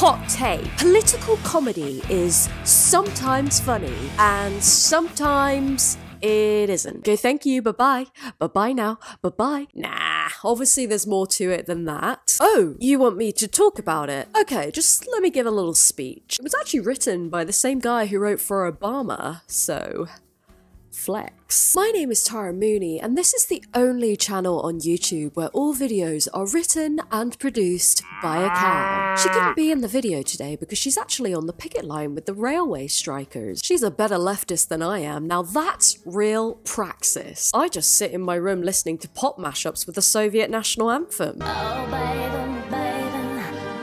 Hot take. Political comedy is sometimes funny and sometimes it isn't. Okay, thank you. Bye bye. Bye bye now. Bye bye. Nah, obviously there's more to it than that. Oh, you want me to talk about it? Okay, just let me give a little speech. It was actually written by the same guy who wrote for Obama, so flex. My name is Tara Mooknee, and this is the only channel on YouTube where all videos are written and produced by a cow. She couldn't be in the video today because she's actually on the picket line with the railway strikers. She's a better leftist than I am. Now that's real praxis. I just sit in my room listening to pop mashups with the Soviet national anthem. Oh, baby, baby,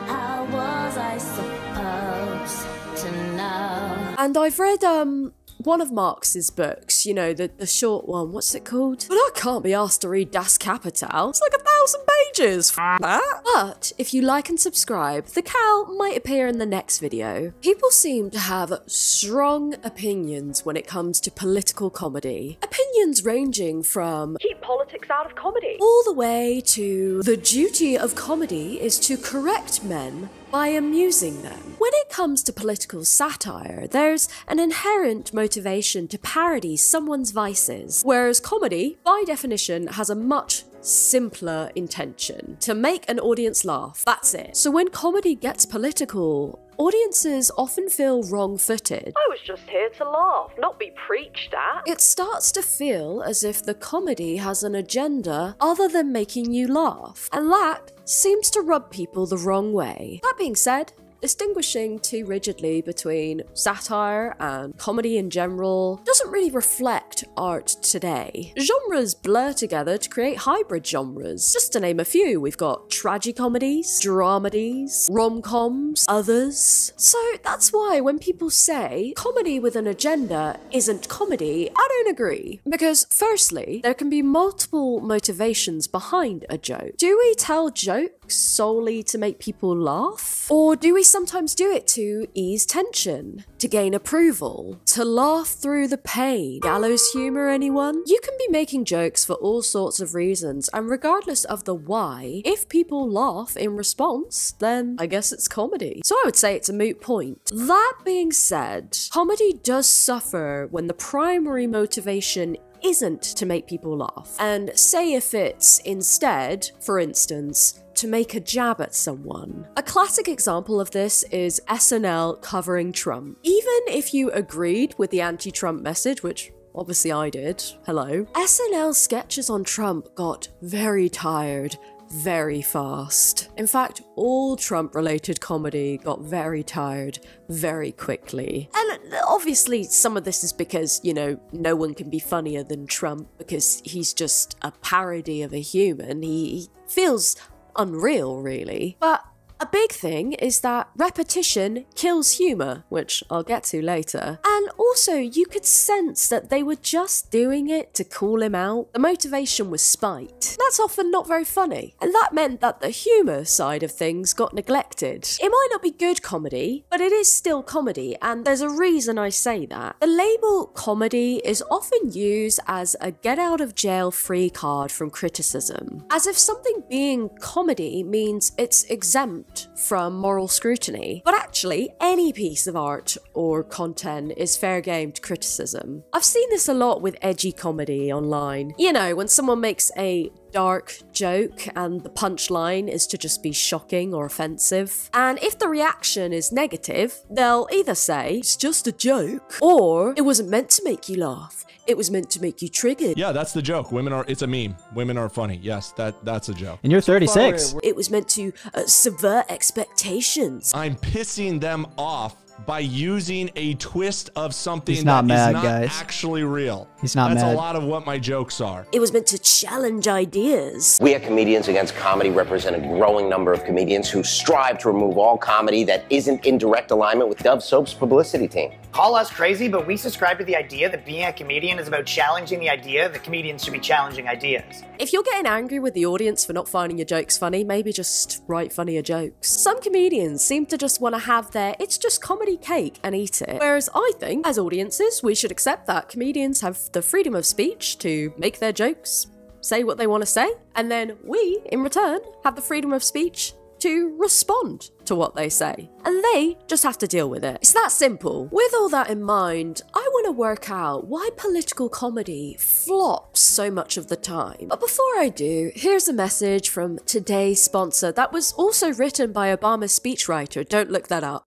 how was I supposed to know? And I've read um one of Marx's books, you know, the, the short one, what's it called? But I can't be asked to read Das Kapital. It's like a thousand pages. F- that. But if you like and subscribe, the cow might appear in the next video. People seem to have strong opinions when it comes to political comedy. Opinions ranging from keep politics out of comedy all the way to the duty of comedy is to correct men by amusing them. When it comes to political satire, there's an inherent motivation to parody someone's vices, whereas comedy, by definition, has a much simpler intention to make an audience laugh. That's it. So when comedy gets political, audiences often feel wrong footed. I was just here to laugh, not be preached at. It starts to feel as if the comedy has an agenda other than making you laugh, and that seems to rub people the wrong way. That being said, distinguishing too rigidly between satire and comedy in general doesn't really reflect art today. Genres blur together to create hybrid genres. Just to name a few, we've got tragicomedies, dramedies, rom-coms, others. So that's why when people say comedy with an agenda isn't comedy, I don't agree. Because firstly, there can be multiple motivations behind a joke. Do we tell jokes solely to make people laugh? Or do we sometimes do it to ease tension, to gain approval, to laugh through the pain. Gallows humor, anyone? You can be making jokes for all sorts of reasons, and regardless of the why, if people laugh in response, then I guess it's comedy. So I would say it's a moot point. That being said, comedy does suffer when the primary motivation isn't to make people laugh. And say if it's instead, for instance, to make a jab at someone. A classic example of this is SNL covering Trump. Even if you agreed with the anti Trump message, which obviously I did, hello, SNL sketches on Trump got very tired very fast. In fact, all Trump related comedy got very tired very quickly. And obviously, some of this is because, you know, no one can be funnier than Trump because he's just a parody of a human. He, feels unreal, really. But a big thing is that repetition kills humour, which I'll get to later. And also, you could sense that they were just doing it to call him out. The motivation was spite. That's often not very funny. And that meant that the humour side of things got neglected. It might not be good comedy, but it is still comedy, and there's a reason I say that. The label comedy is often used as a get out of jail free card from criticism, as if something being comedy means it's exempt from moral scrutiny. But actually, any piece of art or content is fair game to criticism. I've seen this a lot with edgy comedy online. You know, when someone makes a dark joke and the punchline is to just be shocking or offensive. And if the reaction is negative, they'll either say, it's just a joke, or it wasn't meant to make you laugh. It was meant to make you triggered. Yeah, that's the joke. Women are. It's a meme. Women are funny. Yes, that that's a joke. And you're 36. It was meant to uh, subvert expectations. I'm pissing them off by using a twist of something He's not that is mad, not guys. actually real. He's not That's mad. a lot of what my jokes are. It was meant to challenge ideas. We at Comedians Against Comedy represent a growing number of comedians who strive to remove all comedy that isn't in direct alignment with Dove Soap's publicity team. Call us crazy, but we subscribe to the idea that being a comedian is about challenging the idea that comedians should be challenging ideas. If you're getting angry with the audience for not finding your jokes funny, maybe just write funnier jokes. Some comedians seem to just want to have their it's just comedy cake and eat it. Whereas I think, as audiences, we should accept that comedians have the freedom of speech to make their jokes, say what they want to say, and then we, in return, have the freedom of speech to respond to what they say. And they just have to deal with it. It's that simple. With all that in mind, I want to work out why political comedy flops so much of the time. But before I do, here's a message from today's sponsor that was also written by Obama's speechwriter. Don't look that up.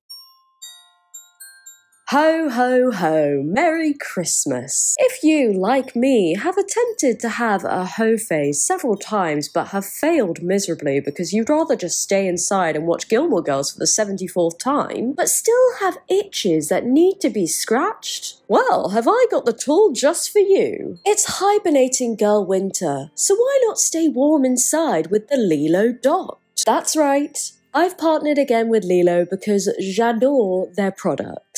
Ho, ho, ho, Merry Christmas. If you, like me, have attempted to have a ho phase several times but have failed miserably because you'd rather just stay inside and watch Gilmore Girls for the 74th time, but still have itches that need to be scratched, well, have I got the tool just for you? It's hibernating girl winter, so why not stay warm inside with the LELO Dot? That's right. I've partnered again with LELO because j'adore their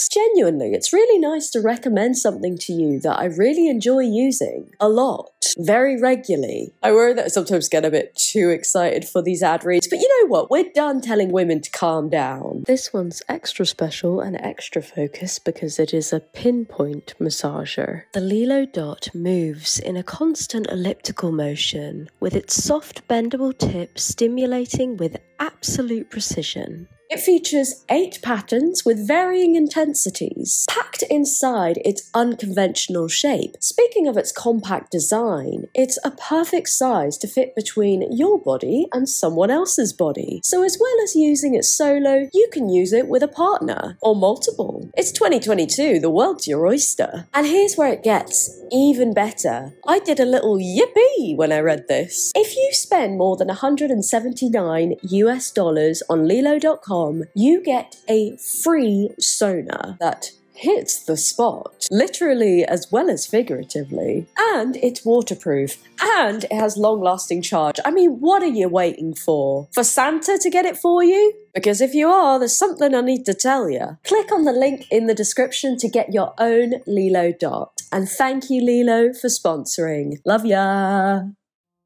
Genuinely, it's really nice to recommend something to you that I really enjoy using a lot, very regularly. I worry that I sometimes get a bit too excited for these ad reads, but you know what? We're done telling women to calm down. This one's extra special and extra focused because it is a pinpoint massager. The LELO Dot moves in a constant elliptical motion with its soft bendable tip stimulating with absolute precision. It features eight patterns with varying intensities, packed inside its unconventional shape. Speaking of its compact design, it's a perfect size to fit between your body and someone else's body. So, as well as using it solo, you can use it with a partner or multiple. It's 2022, the world's your oyster. And here's where it gets even better. I did a little yippee when I read this. If you spend more than 179 US dollars on LELO.com, you get a free SONA that hits the spot, literally as well as figuratively. And it's waterproof, and it has long lasting charge. I mean, what are you waiting for? For Santa to get it for you? Because if you are, there's something I need to tell you. Click on the link in the description to get your own LELO Dot. And thank you, LELO, for sponsoring. Love ya!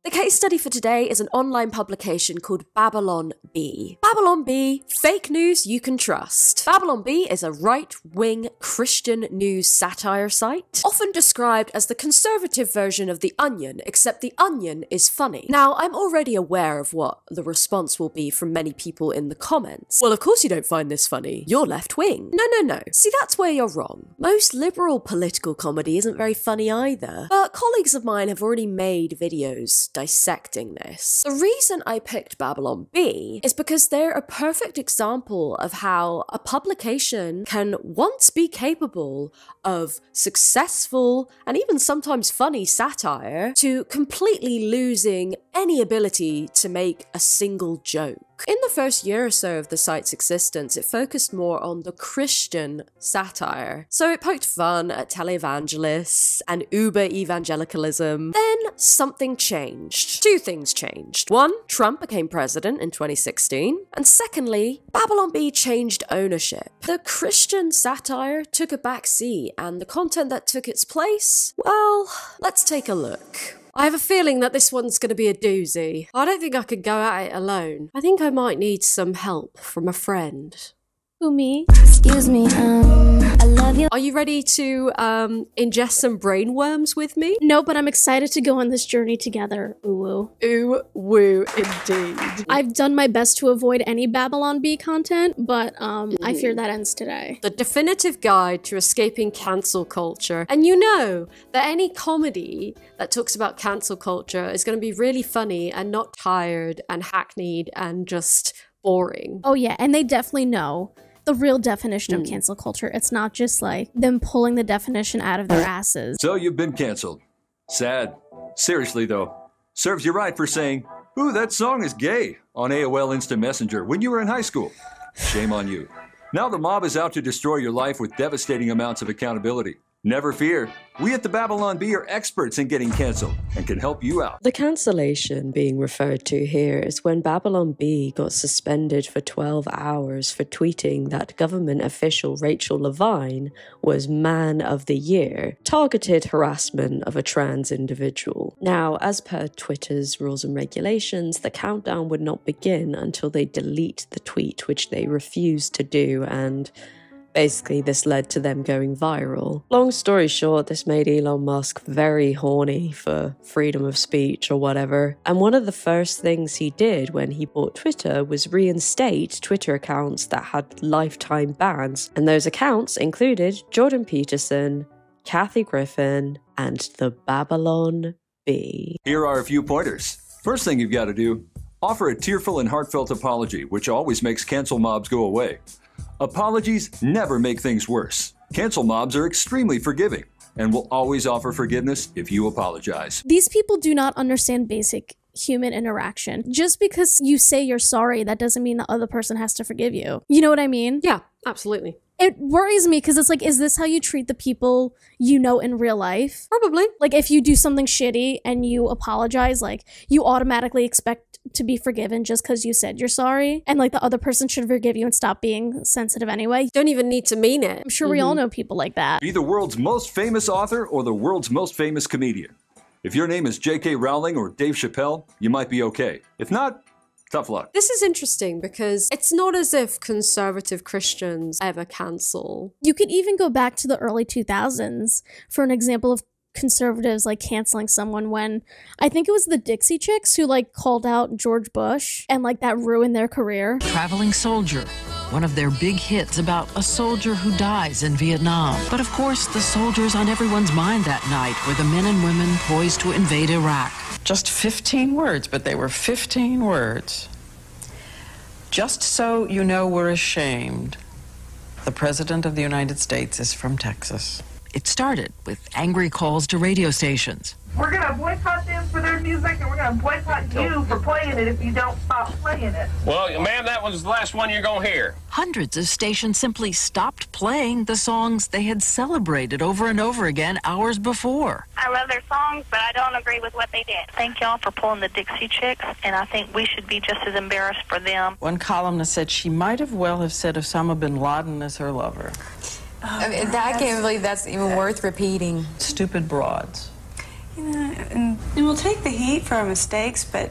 The case study for today is an online publication called Babylon Bee. Babylon Bee, fake news you can trust. Babylon Bee is a right wing Christian news satire site, often described as the conservative version of The Onion, except The Onion is funny. Now, I'm already aware of what the response will be from many people in the comments. Well, of course you don't find this funny. You're left wing. No, no, no. See, that's where you're wrong. Most liberal political comedy isn't very funny either. But colleagues of mine have already made videos dissecting this. The reason I picked Babylon Bee is because they're a perfect example of how a publication can once be capable of successful and even sometimes funny satire to completely losing any ability to make a single joke. In the first year or so of the site's existence, it focused more on the Christian satire. So it poked fun at televangelists and uber evangelicalism. Then something changed. Two things changed. One, Trump became president in 2016. And secondly, Babylon Bee changed ownership. The Christian satire took a back seat, and the content that took its place, well, let's take a look. I have a feeling that this one's going to be a doozy. I don't think I could go at it alone. I think I might need some help from a friend. Me? Excuse me, um, I love you. Are you ready to um, ingest some brain worms with me? No, but I'm excited to go on this journey together. Ooh, woo. Ooh, woo, indeed. I've done my best to avoid any Babylon Bee content, but um, I fear that ends today. the definitive guide to escaping cancel culture. And you know that any comedy that talks about cancel culture is going to be really funny and not tired and hackneyed and just boring. Oh, yeah, and they definitely know the real definition of hmm. cancel culture. It's not just like them pulling the definition out of their asses. So you've been canceled. Sad. Seriously, though, serves you right for saying, Ooh, that song is gay on AOL Instant Messenger when you were in high school. Shame on you. Now the mob is out to destroy your life with devastating amounts of accountability. Never fear. We at the Babylon Bee are experts in getting canceled and can help you out. The cancellation being referred to here is when Babylon Bee got suspended for 12 hours for tweeting that government official Rachel Levine was Man of the Year, targeted harassment of a trans individual. Now, as per Twitter's rules and regulations, the countdown would not begin until they delete the tweet, which they refused to do, and Basically, this led to them going viral. Long story short, this made Elon Musk very horny for freedom of speech or whatever. And one of the first things he did when he bought Twitter was reinstate Twitter accounts that had lifetime bans. And those accounts included Jordan Peterson, Kathy Griffin, and the Babylon Bee. Here are a few pointers. First thing you've got to do offer a tearful and heartfelt apology, which always makes cancel mobs go away. Apologies never make things worse. Cancel mobs are extremely forgiving and will always offer forgiveness if you apologize. These people do not understand basic human interaction. Just because you say you're sorry, that doesn't mean the other person has to forgive you. You know what I mean? Yeah, absolutely. It worries me because it's like, is this how you treat the people you know in real life? Probably. Like, if you do something shitty and you apologize, like, you automatically expect to be forgiven just because you said you're sorry. And like, the other person should forgive you and stop being sensitive anyway. You don't even need to mean it. I'm sure we all mm-hmm. know people like that. Be the world's most famous author or the world's most famous comedian. If your name is J.K. Rowling or Dave Chappelle, you might be okay. If not, tough luck. This is interesting because it's not as if conservative Christians ever cancel. You could even go back to the early 2000s for an example of conservatives like canceling someone when I think it was the Dixie Chicks who like called out George Bush and like that ruined their career. Traveling Soldier, one of their big hits about a soldier who dies in Vietnam. But of course, the soldiers on everyone's mind that night were the men and women poised to invade Iraq. Just 15 words, but they were 15 words. Just so you know we're ashamed, the President of the United States is from Texas. It started with angry calls to radio stations. We're going to boycott them for their music, and we're going to boycott you for playing it if you don't stop playing it. Well, ma'am, that was the last one you're going to hear. Hundreds of stations simply stopped playing the songs they had celebrated over and over again hours before. I love their songs, but I don't agree with what they did. Thank y'all for pulling the Dixie Chicks, and I think we should be just as embarrassed for them. One columnist said she might have well have said Osama bin Laden as her lover. Oh, I, mean, I can't believe that's even worth repeating. Stupid broads. You know, and, and we'll take the heat for our mistakes, but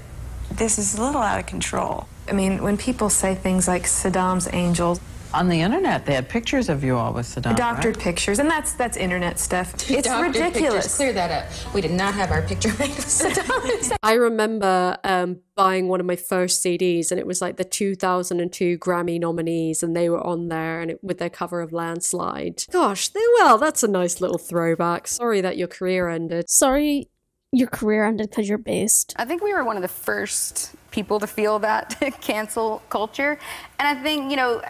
this is a little out of control. I mean, when people say things like Saddam's angels, on the internet, they had pictures of you all with Saddam. Doctored right? pictures, and that's that's internet stuff. It's ridiculous. Pictures. Clear that up. We did not have our picture made with Saddam. I remember um, buying one of my first CDs, and it was like the 2002 Grammy nominees, and they were on there, and it, with their cover of Landslide. Gosh, they, well, that's a nice little throwback. Sorry that your career ended. Sorry your career ended because you're based. I think we were one of the first people to feel that cancel culture, and I think you know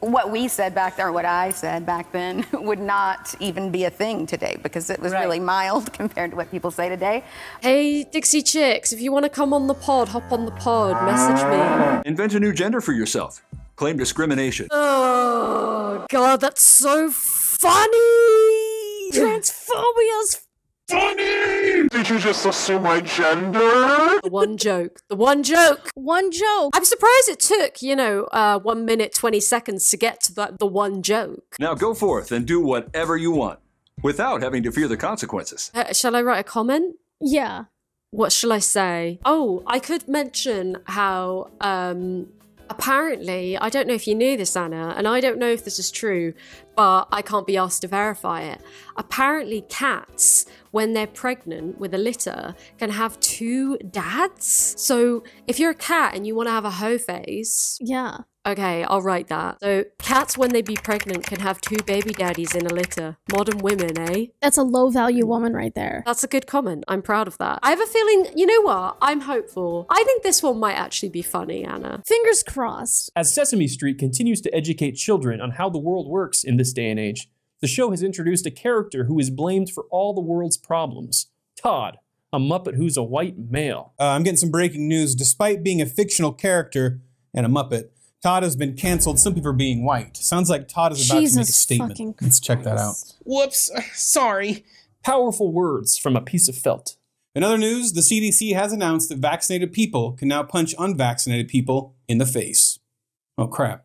what we said back there, or what I said back then, would not even be a thing today because it was right. really mild compared to what people say today. Hey, Dixie Chicks, if you want to come on the pod, hop on the pod, message me. Invent a new gender for yourself. Claim discrimination. Oh, God, that's so funny! Transphobia's funny! Did you just assume my gender? The one joke. The one joke. One joke. I'm surprised it took, you know, uh, one minute, 20 seconds to get to that, the one joke. Now go forth and do whatever you want without having to fear the consequences. Uh, shall I write a comment? Yeah. What shall I say? Oh, I could mention how um, apparently, I don't know if you knew this, Anna, and I don't know if this is true, but I can't be asked to verify it. Apparently, cats, when they're pregnant with a litter, can have two dads. So if you're a cat and you want to have a hoe face, yeah. Okay, I'll write that. So, cats, when they be pregnant, can have two baby daddies in a litter. Modern women, eh? That's a low value woman right there. That's a good comment. I'm proud of that. I have a feeling, you know what? I'm hopeful. I think this one might actually be funny, Anna. Fingers crossed. As Sesame Street continues to educate children on how the world works in this day and age, the show has introduced a character who is blamed for all the world's problems Todd, a Muppet who's a white male. Uh, I'm getting some breaking news. Despite being a fictional character and a Muppet, Todd has been canceled simply for being white. Sounds like Todd is about Jesus to make a statement. Let's check that out. Whoops, sorry. Powerful words from a piece of felt. In other news, the CDC has announced that vaccinated people can now punch unvaccinated people in the face. Oh, crap.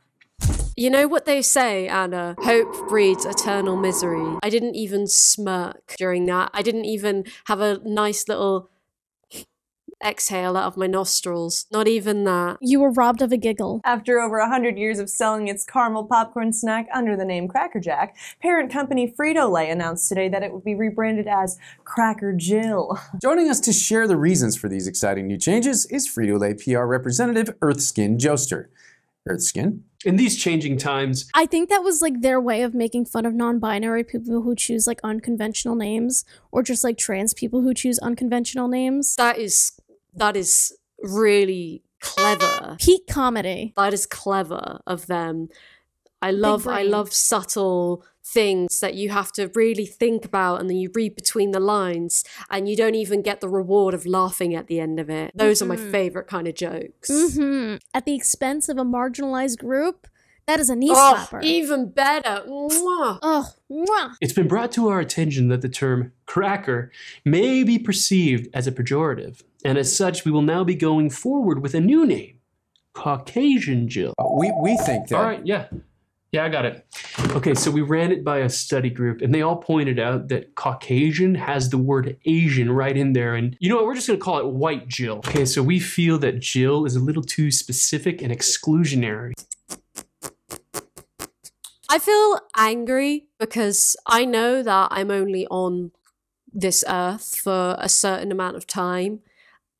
You know what they say, Anna? Hope breeds eternal misery. I didn't even smirk during that. I didn't even have a nice little exhale out of my nostrils. Not even that. You were robbed of a giggle. After over a 100 years of selling its caramel popcorn snack under the name Cracker Jack, parent company Frito-Lay announced today that it would be rebranded as Cracker Jill. Joining us to share the reasons for these exciting new changes is Frito-Lay PR representative Earthskin Joester. Earthskin? In these changing times, I think that was like their way of making fun of non binary people who choose like unconventional names or just like trans people who choose unconventional names. That is that is really clever. Peak comedy. That is clever of them. I love I love subtle things that you have to really think about and then you read between the lines and you don't even get the reward of laughing at the end of it. Those are my Mhm. favorite kind of jokes. hmm At the expense of a marginalized group, that is a knee Oh, slapper. even better. Mwah. Oh, mwah. it's been brought to our attention that the term cracker may be perceived as a pejorative, and as such, we will now be going forward with a new name Caucasian Jill. We, we think that. All right, yeah. Yeah, I got it. Okay, so we ran it by a study group, and they all pointed out that Caucasian has the word Asian right in there. And you know what? We're just going to call it White Jill. Okay, so we feel that Jill is a little too specific and exclusionary. I feel angry because I know that I'm only on this earth for a certain amount of time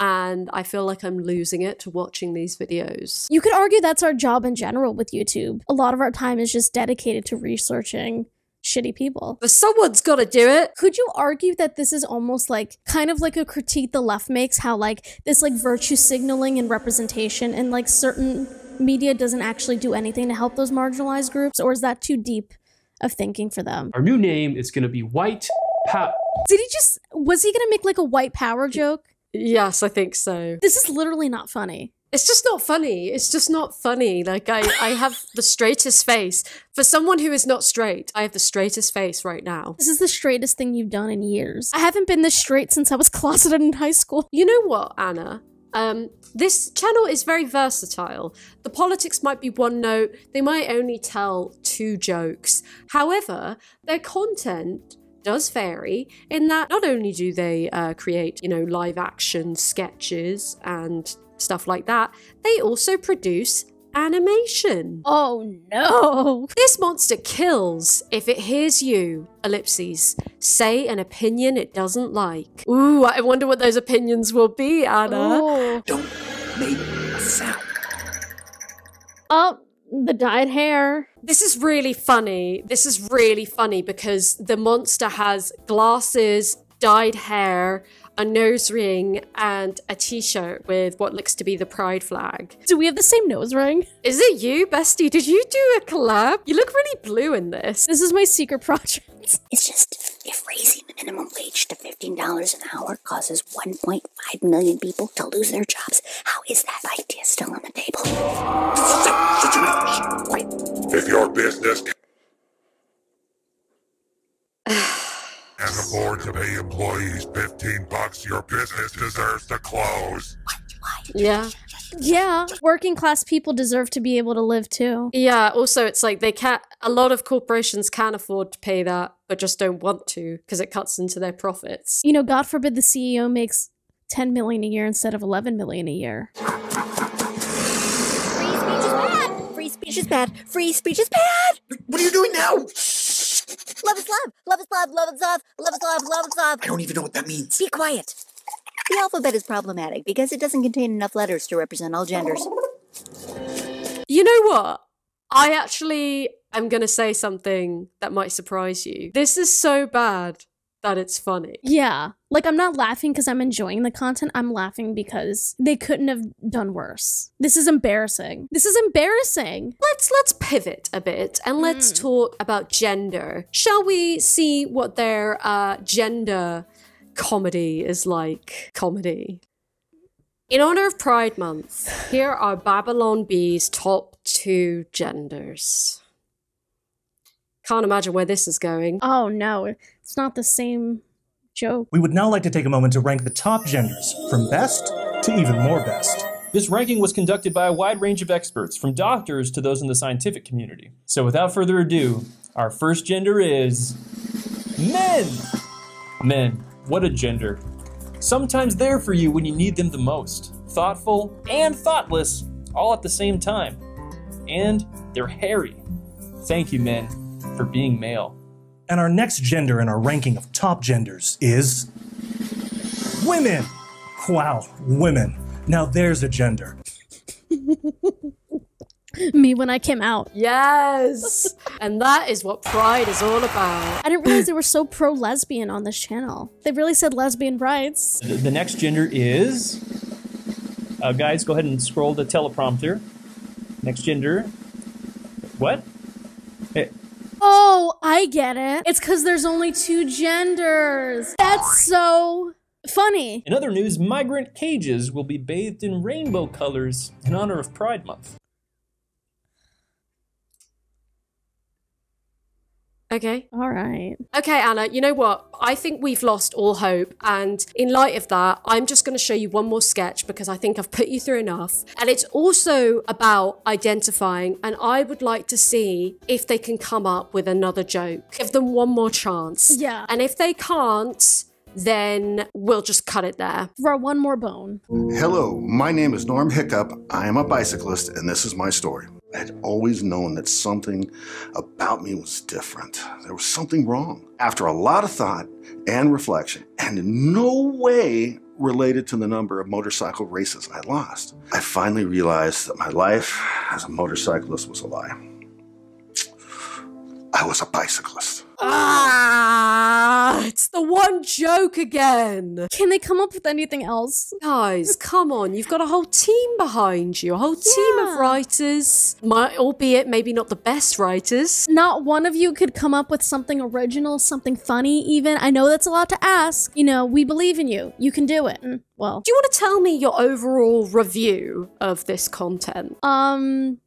and I feel like I'm losing it to watching these videos. You could argue that's our job in general with YouTube. A lot of our time is just dedicated to researching shitty people. But someone's got to do it. Could you argue that this is almost like kind of like a critique the left makes how like this like virtue signaling and representation and like certain media doesn't actually do anything to help those marginalized groups or is that too deep of thinking for them? Our new name is going to be White Pow. Did he just was he going to make like a white power joke? Yes, I think so. This is literally not funny. It's just not funny. It's just not funny. Like I, I have the straightest face. For someone who is not straight, I have the straightest face right now. This is the straightest thing you've done in years. I haven't been this straight since I was closeted in high school. You know what, Anna? Um, this channel is very versatile. The politics might be one note, they might only tell two jokes. However, their content does vary in that not only do they uh, create, you know, live action sketches and stuff like that, they also produce animation. Oh no. This monster kills if it hears you, ellipses, say an opinion it doesn't like. Ooh, I wonder what those opinions will be, Anna. Oh. Don't make a sound. Oh, the dyed hair. This is really funny. This is really funny because the monster has glasses, dyed hair, a nose ring, and a t shirt with what looks to be the pride flag. Do we have the same nose ring? Is it you, Bestie? Did you do a collab? You look really blue in this. This is my secret project. It's just if raising the minimum wage to $15 an hour causes 1.5 million people to lose their jobs, how is that idea still on the table? If your business can afford to pay employees 15 bucks, your business deserves to close. Yeah. Yeah, working class people deserve to be able to live too. Yeah, also it's like they can't a lot of corporations can't afford to pay that, but just don't want to because it cuts into their profits. You know, God forbid the CEO makes 10 million a year instead of 11 million a year. Free speech is bad. Free speech is bad. What are you doing now? Love is love. Love is love. Love is love. Love is love. Love is love. I don't even know what that means. Be quiet. The alphabet is problematic because it doesn't contain enough letters to represent all genders. You know what? I actually am going to say something that might surprise you. This is so bad that it's funny. Yeah. Like, I'm not laughing because I'm enjoying the content. I'm laughing because they couldn't have done worse. This is embarrassing. This is embarrassing. Let's let's pivot a bit and let's talk about gender. Shall we see what their uh, gender comedy is like? Comedy. In honor of Pride Month, here are Babylon Bee's top two genders. Can't imagine where this is going. Oh no, it's not the same joke. We would now like to take a moment to rank the top genders, from best to even more best. This ranking was conducted by a wide range of experts, from doctors to those in the scientific community. So without further ado, our first gender is men. Men. What a gender. sometimes there for you when you need them the most. Thoughtful and thoughtless, all at the same time. And they're hairy. Thank you, men, for being male. And our next gender in our ranking of top genders is. Women! Wow, women. Now there's a gender. Me when I came out. Yes! and that is what Pride is all about. I didn't realize they were so pro lesbian on this channel. They really said lesbian rights. The, the next gender is. Uh, guys, go ahead and scroll the teleprompter. Next gender. What? Oh, I get it. It's because there's only two genders. That's so funny. In other news, migrant cages will be bathed in rainbow colors in honor of Pride Month. Okay. All right. Okay, Anna, you know what? I think we've lost all hope. And in light of that, I'm just going to show you one more sketch because I think I've put you through enough. And it's also about identifying. And I would like to see if they can come up with another joke. Give them one more chance. Yeah. And if they can't, then we'll just cut it there. Throw one more bone. Hello, my name is Norm Hiccup. I am a bicyclist, and this is my story. I had always known that something about me was different. There was something wrong. After a lot of thought and reflection, and in no way related to the number of motorcycle races I lost, I finally realized that my life as a motorcyclist was a lie. I was a bicyclist. Ah, it's the one joke again. Can they come up with anything else? Guys, come on. You've got a whole team behind you, a whole team of writers. My, albeit maybe not the best writers. Not one of you could come up with something original, something funny, even. I know that's a lot to ask. You know, we believe in you. You can do it. Mm, Well, Do you want to tell me your overall review of this content? um,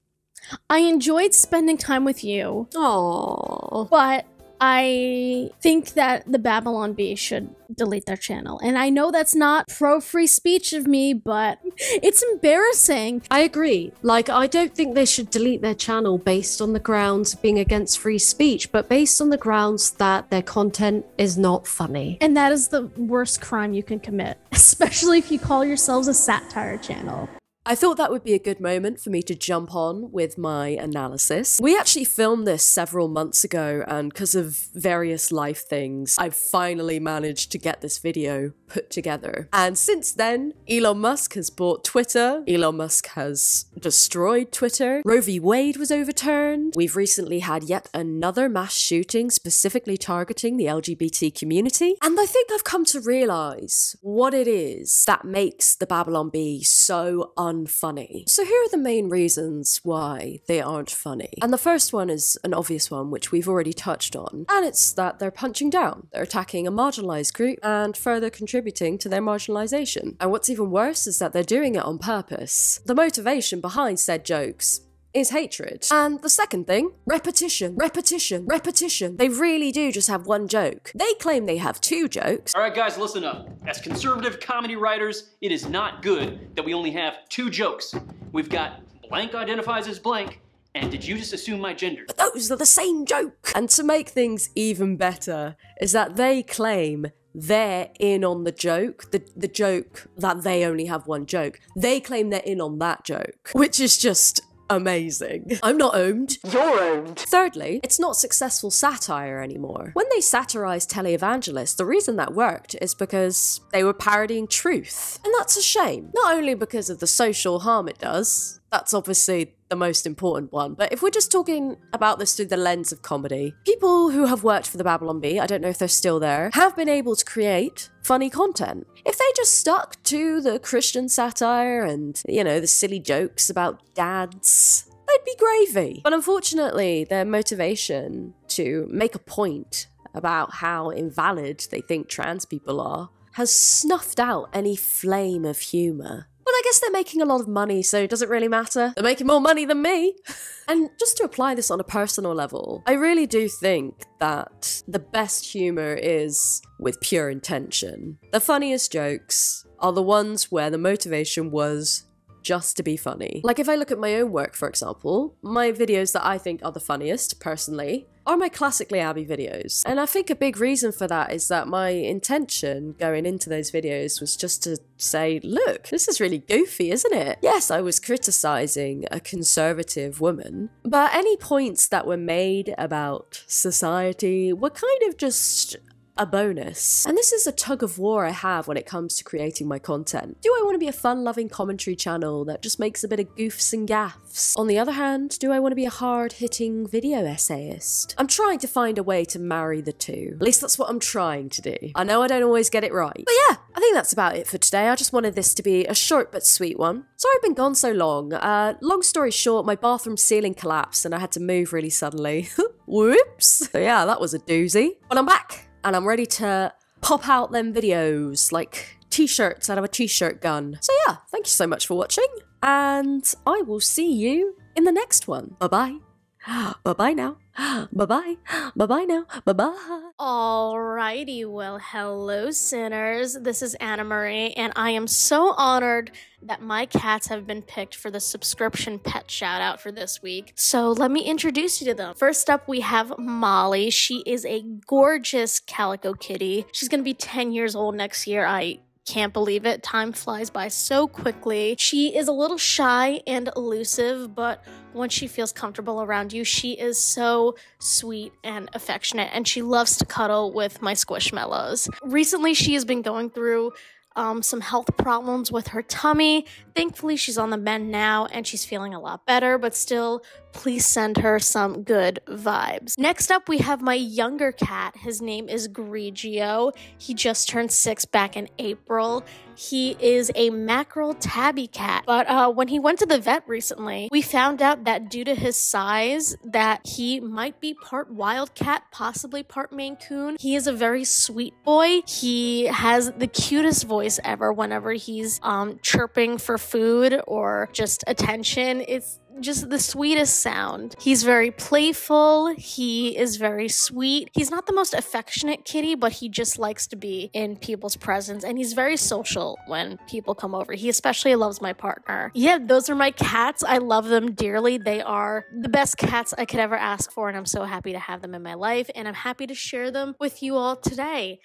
I enjoyed spending time with you. Aww. But I think that the Babylon Bee should delete their channel. And I know that's not pro free speech of me, but it's embarrassing. I agree. Like, I don't think they should delete their channel based on the grounds of being against free speech, but based on the grounds that their content is not funny. And that is the worst crime you can commit, especially if you call yourselves a satire channel. I thought that would be a good moment for me to jump on with my analysis. We actually filmed this several months ago, and because of various life things, I finally managed to get this video put together. And since then, Elon Musk has bought Twitter, Elon Musk has destroyed Twitter, Roe v. Wade was overturned, we've recently had yet another mass shooting specifically targeting the LGBT community, and I think I've come to realize what it is that makes the Babylon Bee so unfunny. So here are the main reasons why they aren't funny. And the first one is an obvious one, which we've already touched on, and it's that they're punching down. They're attacking a marginalized group and further contributing to their marginalization. And what's even worse is that they're doing it on purpose. The motivation behind said jokes is hatred. And the second thing, repetition, repetition, repetition. They really do just have one joke. They claim they have two jokes. All right, guys, listen up. As conservative comedy writers, it is not good that we only have two jokes. We've got blank identifies as blank, and did you just assume my gender? But those are the same joke. And to make things even better, is that they claim they're in on the joke, the, the joke that they only have one joke. They claim they're in on that joke, which is just amazing. I'm not owned. You're owned. Thirdly, it's not successful satire anymore. When they satirized televangelists, the reason that worked is because they were parodying truth. And that's a shame. Not only because of the social harm it does, that's obviously the most important one. But if we're just talking about this through the lens of comedy, people who have worked for the Babylon Bee, I don't know if they're still there, have been able to create funny content. If they just stuck to the Christian satire and, you know, the silly jokes about dads, they'd be gravy. But unfortunately, their motivation to make a point about how invalid they think trans people are has snuffed out any flame of humour. Well, I guess they're making a lot of money, so it does it really matter? They're making more money than me. and just to apply this on a personal level, I really do think that the best humour is with pure intention. The funniest jokes are the ones where the motivation was just to be funny. Like if I look at my own work, for example, my videos that I think are the funniest, personally, are my classically Abby videos. And I think a big reason for that is that my intention going into those videos was just to say, look, this is really goofy, isn't it? Yes, I was criticizing a conservative woman, but any points that were made about society were kind of just a bonus. And this is a tug of war I have when it comes to creating my content. Do I want to be a fun loving commentary channel that just makes a bit of goofs and gaffs? On the other hand, do I want to be a hard hitting video essayist? I'm trying to find a way to marry the two. At least that's what I'm trying to do. I know I don't always get it right. But yeah, I think that's about it for today. I just wanted this to be a short but sweet one. Sorry I've been gone so long. Uh, long story short, my bathroom ceiling collapsed and I had to move really suddenly. Whoops. So yeah, that was a doozy. But I'm back and I'm ready to pop out them videos like t-shirts out of a t-shirt gun. So yeah, thank you so much for watching and I will see you in the next one. Bye-bye. Bye-bye now. Bye-bye. Bye-bye now. Bye-bye. Alrighty, well, hello, sinners. This is Annamarie, and I am so honored that my cats have been picked for the subscription pet shout out for this week. So let me introduce you to them. First up, we have Molly. She is a gorgeous calico kitty. She's gonna be 10 years old next year. I can't believe it. Time flies by so quickly. She is a little shy and elusive, but once she feels comfortable around you, she is so sweet and affectionate, and she loves to cuddle with my squishmallows. Recently, she has been going through um, some health problems with her tummy. Thankfully, she's on the mend now and she's feeling a lot better, but still, please send her some good vibes. Next up, we have my younger cat. His name is Grigio. He just turned six back in April. He is a mackerel tabby cat. But uh, when he went to the vet recently, we found out that due to his size, that he might be part wildcat, possibly part Maine Coon. He is a very sweet boy. He has the cutest voice ever whenever he's um, chirping for food or just attention. It's just the sweetest sound. He's very playful. He is very sweet. He's not the most affectionate kitty, but he just likes to be in people's presence and he's very social when people come over. He especially loves my partner. Yeah, those are my cats. I love them dearly. They are the best cats I could ever ask for, and I'm so happy to have them in my life and I'm happy to share them with you all today.